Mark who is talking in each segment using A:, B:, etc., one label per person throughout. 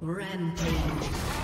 A: Rampage.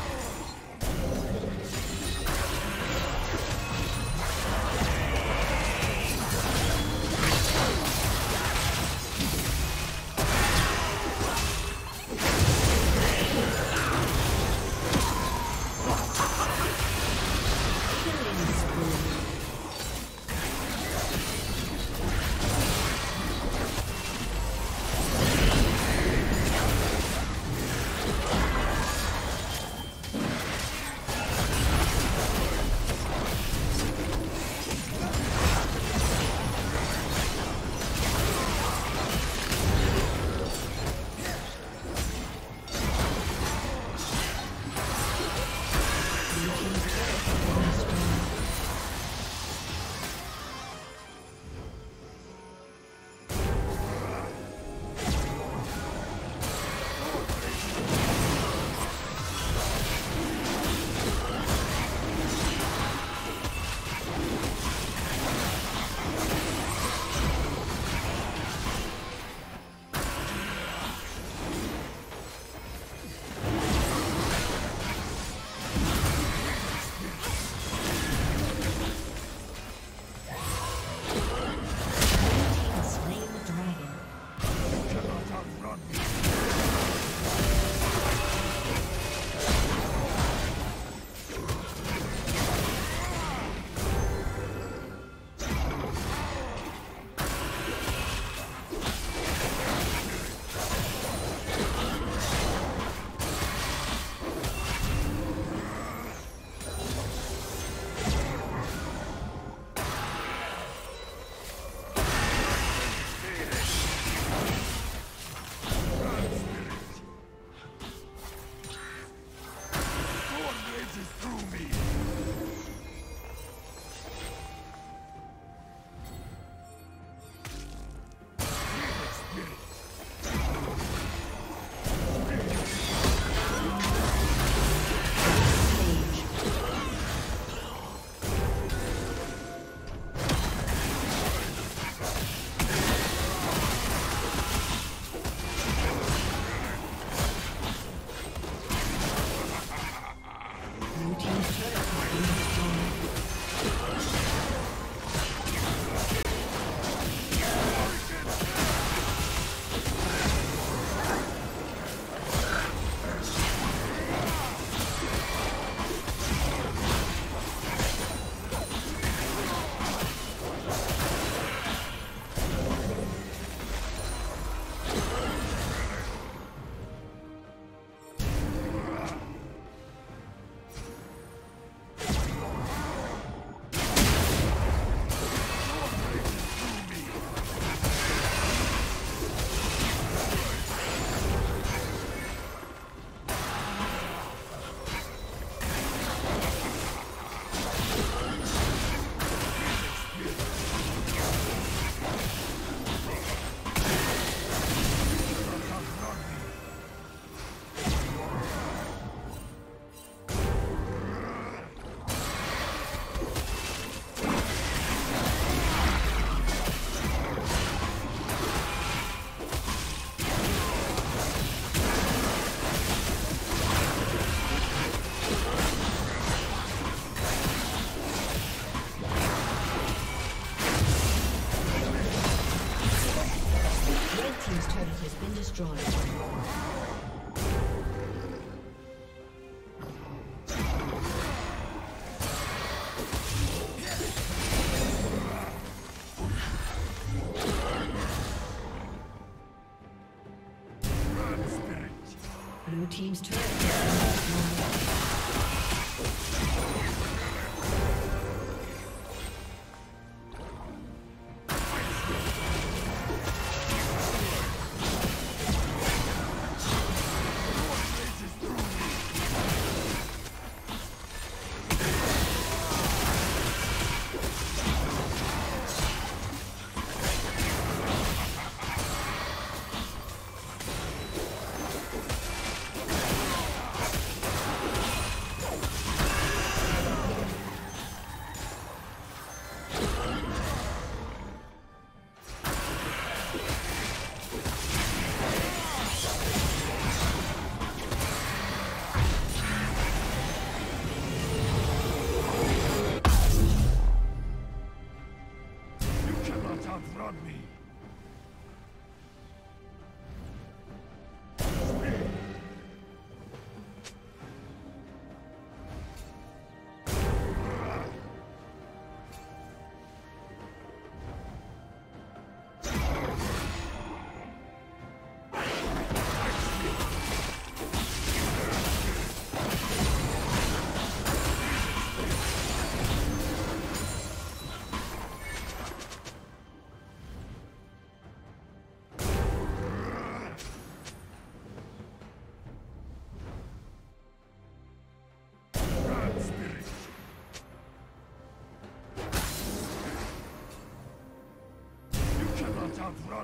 A: Team's turret.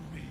B: Outrun me.